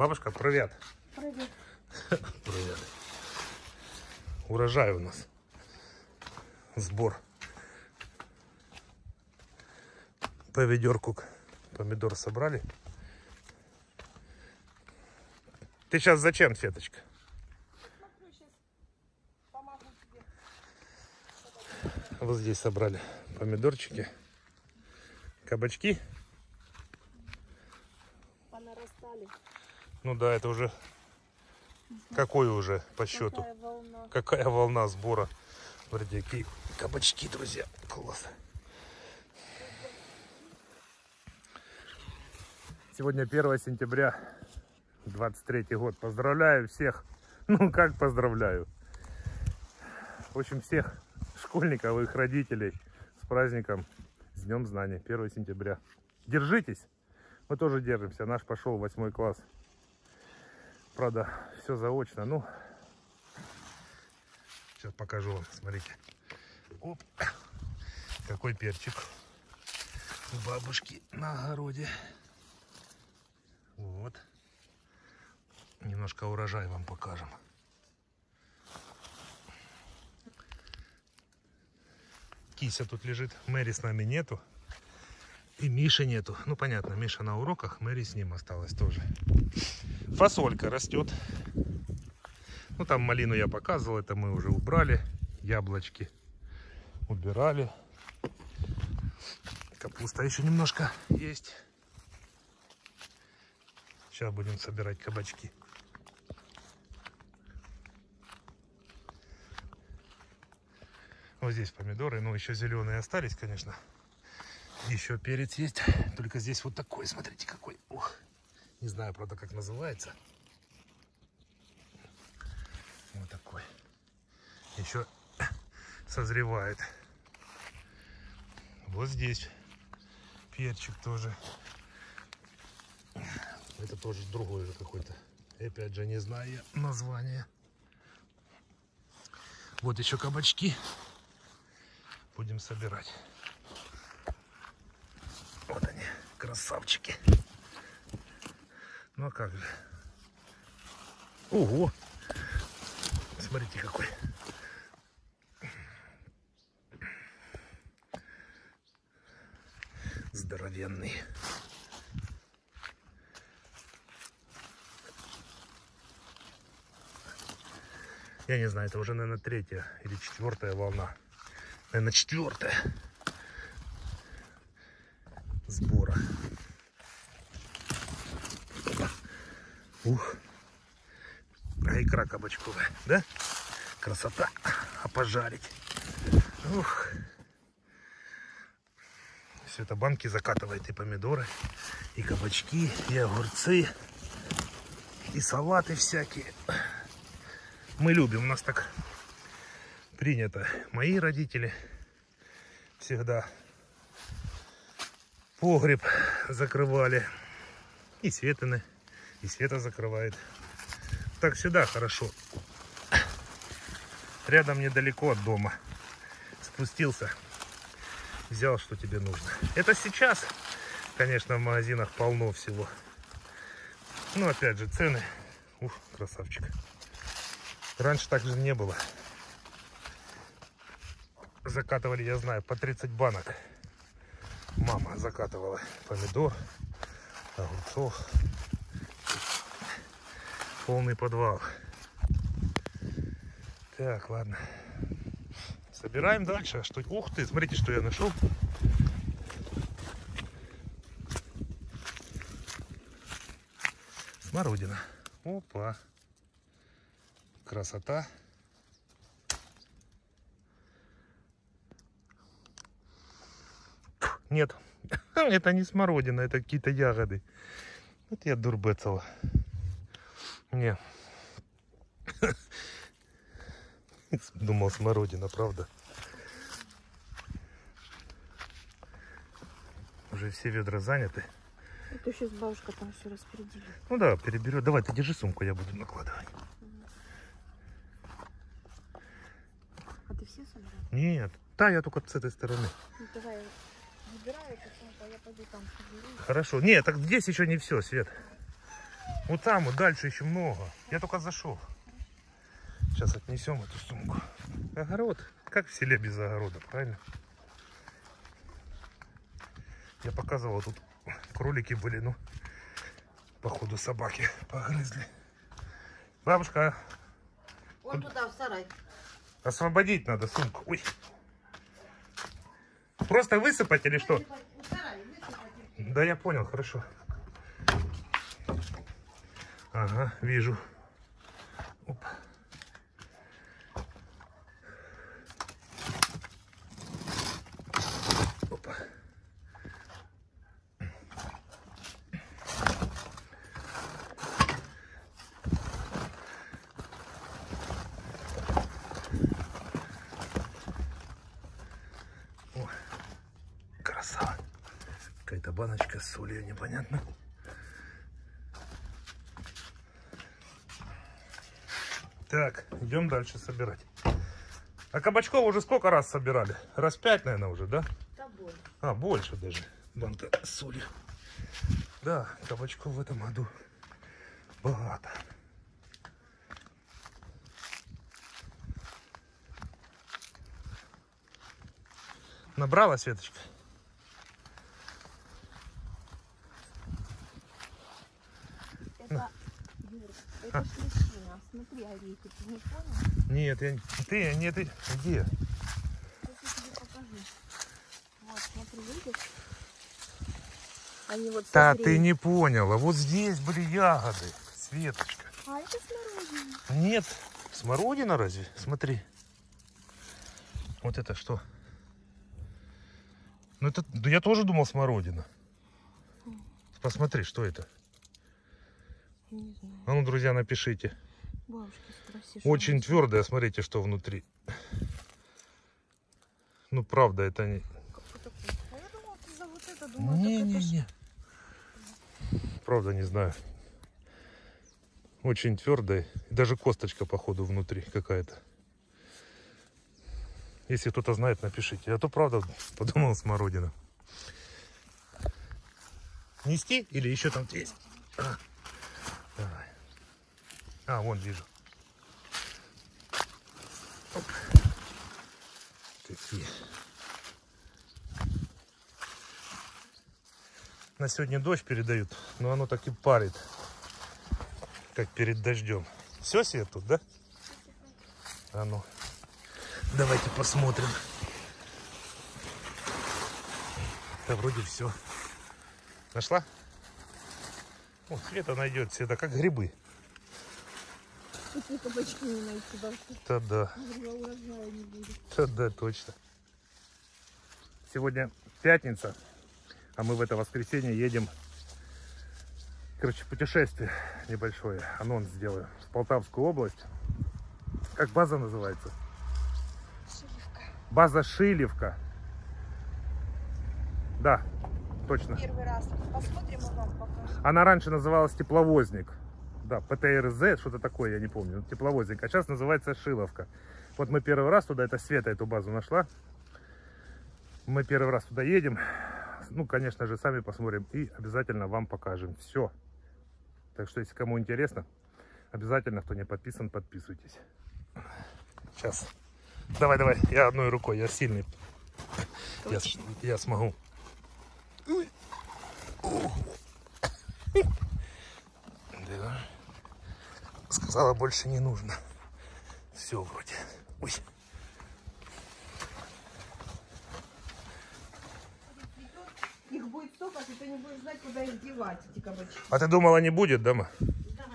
Бабушка, привет. Привіт. Привет. Урожай у нас. Сбор. По ведерку помидор собрали. Ты сейчас зачем, Светочка? Вот здесь собрали помидорчики. Кабачки. Понарастали. Ну да, это уже... Какой уже по счету? Какая волна. Какая волна сбора. Смотрите, какие кабачки, друзья. Класс. Сегодня 1 сентября 23 год. Поздравляю всех. Ну, как поздравляю? В общем, всех школьников и их родителей с праздником, с Днем Знаний, 1 сентября. Держитесь. Мы тоже держимся. Наш пошел в 8 класс. Правда, все заочно. Ну, сейчас покажу вам. Смотрите. Оп. Какой перчик у бабушки на огороде. Вот. Немножко урожай вам покажем. Кися тут лежит. Мэри с нами нету. И Миши нету. Ну, понятно, Миша на уроках, Мэри с ним осталась тоже. Фасолька растет. Ну, там малину я показывал, это мы уже убрали. Яблочки убирали. Капуста еще немножко есть. Сейчас будем собирать кабачки. Вот здесь помидоры, ну еще зеленые остались, конечно. Еще перец есть, только здесь вот такой, смотрите какой. Ух, не знаю, правда, как называется. Вот такой. Еще созревает. Вот здесь перчик тоже. Это тоже другой же какой-то. Опять же, не знаю название. Вот еще кабачки. Будем собирать. Вот они, красавчики. Ну а как же? Ого! Смотрите какой. Здоровенный. Я не знаю, это уже, наверное, третья или четвертая волна. Наверное, четвертая сбора. Ух. А икра кабачковая, да? Красота. А пожарить. Ух. Все это банки закатывает и помидоры, и кабачки, и огурцы, и салаты всякие. Мы любим, у нас так принято. Мои родители всегда погреб закрывали. И Светины, и Света закрывает. Так всегда хорошо. Рядом недалеко от дома. Спустился, взял, что тебе нужно. Это сейчас, конечно, в магазинах полно всего. Ну, опять же, цены. Ух, красавчик. Раньше так же не было. Закатывали, я знаю, по 30 банок. Мама закатывала помидор, огурцов. Полный подвал. Так, ладно. Собираем дальше. Что... Ух ты, смотрите, что я нашел. Смородина. Опа. Красота. Нет, это не смородина, это какие-то ягоды. Вот я дурбецела. Не. Думал смородина, правда? Уже все ведра заняты. Это сейчас бабушка там все распределит. Ну да, переберет. Давай, ты держи сумку, я буду накладывать. А ты все собрал? Нет, да, я только с этой стороны. Ну, давай выбираю эту сумку, а я пойду там соберу. Хорошо. Нет, так здесь еще не все, Свет. Вот там, вот дальше еще много. Я только зашел. Сейчас отнесем эту сумку. Огород. Как в селе без огорода, правильно? Я показывал, тут кролики были, ну, походу собаки погрызли. Бабушка, Вот туда, в сарай. освободить надо сумку. Ой. Просто высыпать или что? В сарай, высыпать. Да я понял, хорошо. Ага, вижу. Оп. Опа. О, красава. Какая-то баночка с солью, непонятно. Так, идем дальше собирать. А кабачков уже сколько раз собирали? Раз пять, наверное, уже, да? Тобой. А, больше даже. Банка с солью. Да, кабачков в этом году богато. Набрала, Светочка? Это, Юр, это ж лещина. Ты не понял? Нет, я... Ты, нет, ты... Где? Сейчас я тебе покажу. Вот, смотри, видишь? Они вот Да, ты не поняла. Вот здесь были ягоды, Светочка. А это смородина. Нет. Смородина разве? Смотри. Вот это что? Ну это, да я тоже думал смородина. Посмотри, что это. Не знаю. А ну, друзья, напишите. Бабушки спроси. Очень твердая, смотрите, что внутри. Ну, правда, это не... Какой такой? А я думала, ты за вот это думала. так это ж- Не-не-не. Правда, не знаю. Очень твердая. И Даже косточка, походу, внутри какая-то. Если кто-то знает, напишите. А то, правда, подумал смородина. Нести или еще там есть? А, вон вижу. Какие. На сегодня дождь передают, но оно так и парит, как перед дождем. Все, Свет, тут, да? А ну, давайте посмотрим. Да вроде все. Нашла? О, Света найдет, Света, как грибы. Такие кабачки не найти. Да-да. Говорила, урожая не будет. Да, точно. Сегодня пятница, а мы в это воскресенье едем. Короче, путешествие небольшое. Анонс сделаю. В Полтавскую область. Как база называется? Шилевка. База Шилевка. Да, точно. Первый раз. Посмотрим и вам покажем. Она раньше называлась тепловозник. Да, ПТРЗ, что-то такое, я не помню. Тепловозник. А сейчас называется Шиловка. Вот мы первый раз туда, это Света эту базу нашла. Мы первый раз туда едем. Ну, конечно же, сами посмотрим и обязательно вам покажем все. Так что, если кому интересно, обязательно, кто не подписан, подписывайтесь. Сейчас. Давай, давай, я одной рукой, я сильный. Я, я смогу. Да. Сказала, больше не нужно. Все вроде. Ой. Их будет столько, что ты не будешь знать, куда их девать, эти кабачки. А ты думала, не будет дома? Да.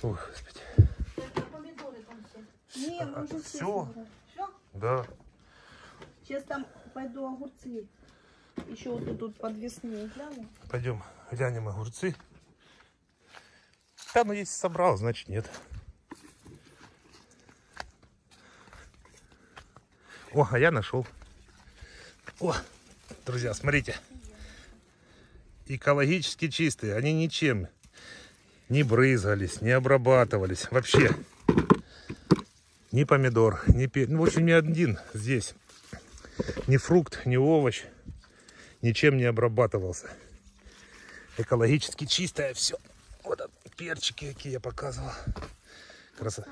Ой, господи. Помидоры там все. Не, уже все. Собрали. Все? Да. Сейчас там пойду огурцы. Еще вот тут, тут подвесные гляну. Пойдем глянем огурцы. Да, ну если собрал, значит нет. О, а я нашел. О, друзья, смотрите. Экологически чистые. Они ничем не брызгались, не обрабатывались. Вообще. Ни помидор, ни перец. Ну, в общем, ни один здесь. Ни фрукт, ни овощ ничем не обрабатывался. Экологически чистое все. Перчики, які я показывал. Красота.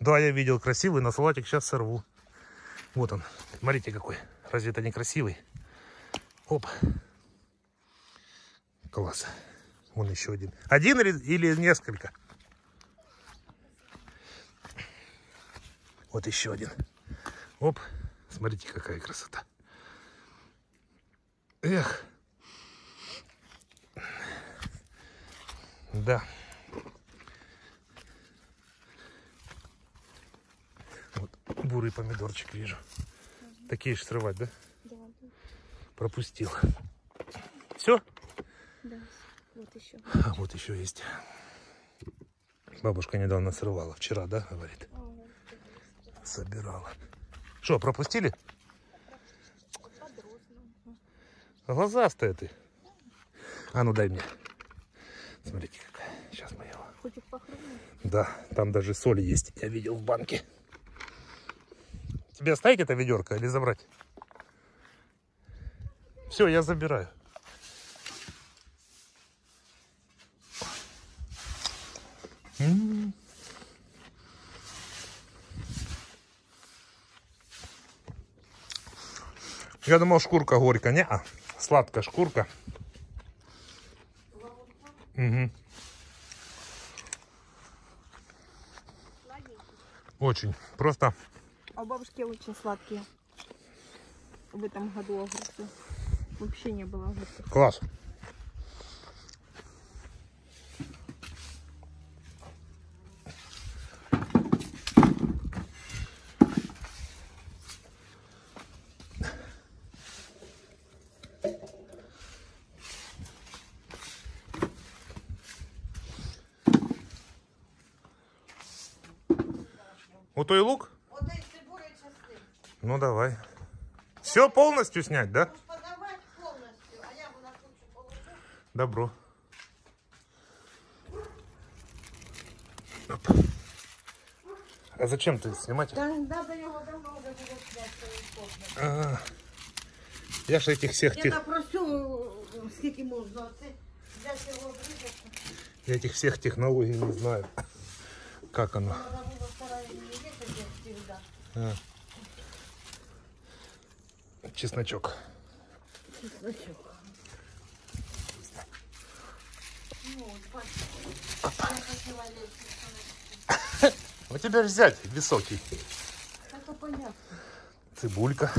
Да, я видел красивый, на салатик сейчас сорву. Вот он. Смотрите какой. Разве это не красивый? Оп. Класс. Вон еще один. Один или, или несколько? Вот еще один. Оп. Смотрите, какая красота. Эх. Да. Вот бурый помидорчик вижу. Такие же срывать, да? Да, Пропустил. Все? да. Вот еще. А вот еще есть. Бабушка недавно срывала. Вчера, да, говорит? Собирала. Что, пропустили? Глазастая ты. А ну дай мне. Смотрите какая. Сейчас мы его. Хочешь похрумнуть? Да, там даже соль есть. Я видел в банке. Тебе оставить это ведерко или забрать? Все, я забираю. М. Я думал, шкурка горько. Не, а, сладкая шкурка. Сладенький. Очень. Просто А у бабушки очень сладкие. В этом году огурцы. Вообще не было огурцев. класс. Вот той лук? Цибуля и чеснок. Ну давай. Все полностью снять, да? Подавать полностью, а я бы на кучу положу. Добро. Оп. А зачем ты снимать? Да, надо его давно уже снять. А, я ж этих всех Я тех, напросю, це взяти його обрізати. я этих всех технологий не знаю. Как оно? Чесночок. Чесночок. Ну, легче. У тебя ж взять высокий. Це то понятно. Цибулька.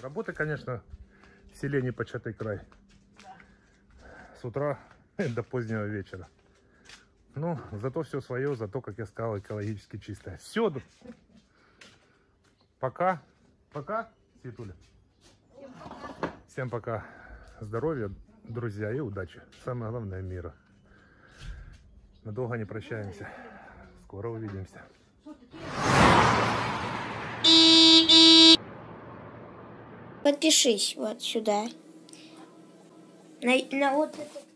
Работа, конечно, в селе не початый край. С утра до позднего вечера. Ну, зато все свое, зато, как я сказал, экологически чистое. Все. Пока. Пока, Светуля. Всем пока. Здоровья, друзья, и удачи. Самое главное мира. Надолго не прощаемся. Скоро увидимся. Подпишись вот сюда. На, на вот это